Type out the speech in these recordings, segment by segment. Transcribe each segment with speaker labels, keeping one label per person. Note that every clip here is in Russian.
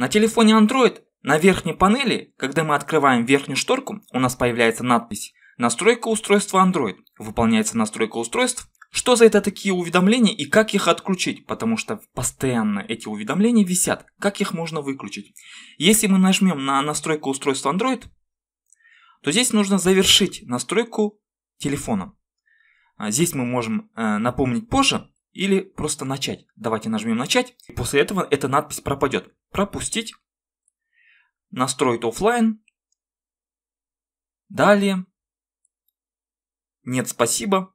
Speaker 1: На телефоне Android на верхней панели, когда мы открываем верхнюю шторку, у нас появляется надпись «Настройка устройства Android». Выполняется настройка устройств. Что за это такие уведомления и как их отключить? Потому что постоянно эти уведомления висят. Как их можно выключить? Если мы нажмем на настройку устройства Android, то здесь нужно завершить настройку телефона. А здесь мы можем э, напомнить позже или просто начать. Давайте нажмем начать. После этого эта надпись пропадет. Пропустить настроить офлайн. Далее. Нет, спасибо.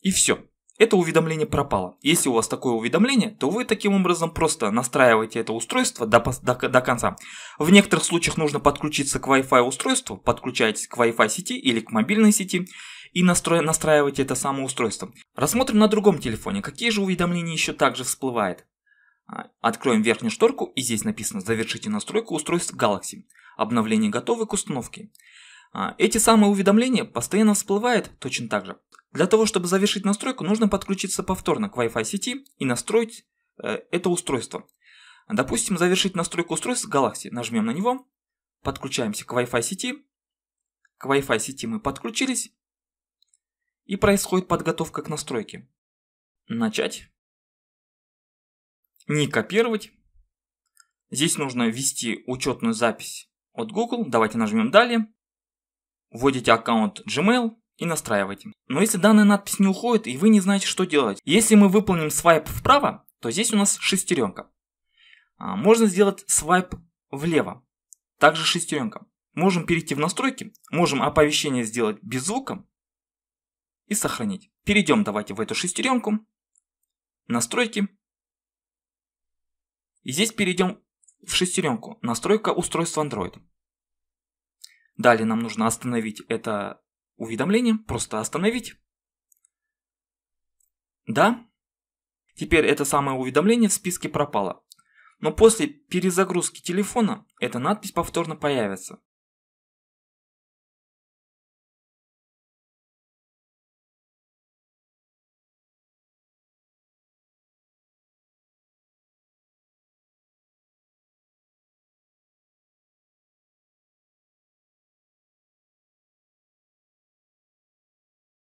Speaker 1: И все. Это уведомление пропало. Если у вас такое уведомление, то вы таким образом просто настраиваете это устройство до, до, до конца. В некоторых случаях нужно подключиться к Wi-Fi устройству, подключаетесь к Wi-Fi сети или к мобильной сети и настро... настраиваете это самое устройство. Рассмотрим на другом телефоне, какие же уведомления еще также всплывают. А, откроем верхнюю шторку и здесь написано «Завершите настройку устройств Galaxy». Обновление готовы к установке. А, эти самые уведомления постоянно всплывают точно так же. Для того, чтобы завершить настройку, нужно подключиться повторно к Wi-Fi сети и настроить э, это устройство. Допустим, завершить настройку устройства Galaxy. Нажмем на него, подключаемся к Wi-Fi сети. К Wi-Fi сети мы подключились. И происходит подготовка к настройке. Начать не копировать. Здесь нужно ввести учетную запись от Google. Давайте нажмем «Далее». Вводите аккаунт Gmail и настраивайте. Но если данная надпись не уходит и вы не знаете, что делать. Если мы выполним свайп вправо, то здесь у нас шестеренка. А, можно сделать свайп влево. Также шестеренка. Можем перейти в настройки, можем оповещение сделать без звука и сохранить. Перейдем давайте в эту шестеренку. Настройки. И здесь перейдем в шестеренку «Настройка устройства Android». Далее нам нужно остановить это уведомление, просто остановить. Да. Теперь это самое уведомление в списке пропало. Но после перезагрузки телефона эта надпись повторно появится.